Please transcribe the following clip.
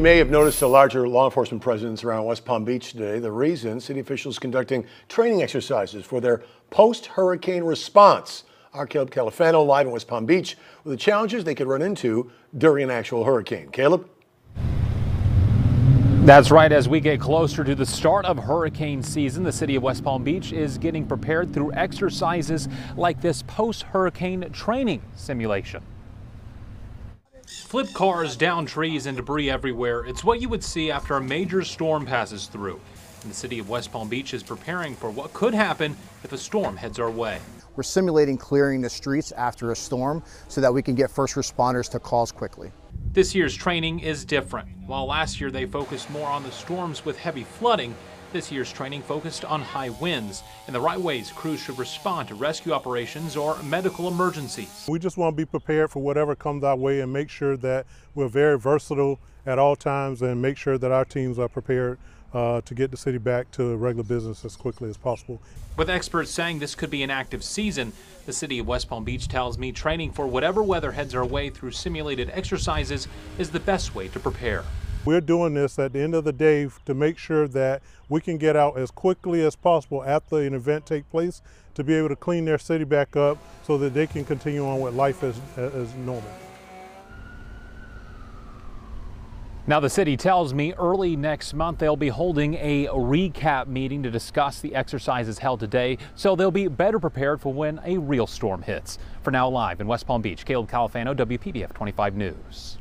You may have noticed a larger law enforcement presence around West Palm Beach today. The reason city officials conducting training exercises for their post hurricane response. Our Caleb Califano live in West Palm Beach with the challenges they could run into during an actual hurricane. Caleb? That's right. As we get closer to the start of hurricane season, the city of West Palm Beach is getting prepared through exercises like this post hurricane training simulation. Flip cars, down trees, and debris everywhere. It's what you would see after a major storm passes through. And the city of West Palm Beach is preparing for what could happen if a storm heads our way. We're simulating clearing the streets after a storm so that we can get first responders to calls quickly. This year's training is different. While last year they focused more on the storms with heavy flooding, this year's training focused on high winds and the right ways crews should respond to rescue operations or medical emergencies. We just want to be prepared for whatever comes our way and make sure that we're very versatile at all times and make sure that our teams are prepared uh, to get the city back to regular business as quickly as possible. With experts saying this could be an active season, the city of West Palm Beach tells me training for whatever weather heads our way through simulated exercises is the best way to prepare. We're doing this at the end of the day to make sure that we can get out as quickly as possible after an event take place to be able to clean their city back up so that they can continue on with life as, as normal. Now, the city tells me early next month they'll be holding a recap meeting to discuss the exercises held today so they'll be better prepared for when a real storm hits. For now, live in West Palm Beach, Caleb Califano, WPBF 25 News.